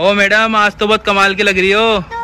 ओ madam आज तो बहुत कमाल की लग रही हो।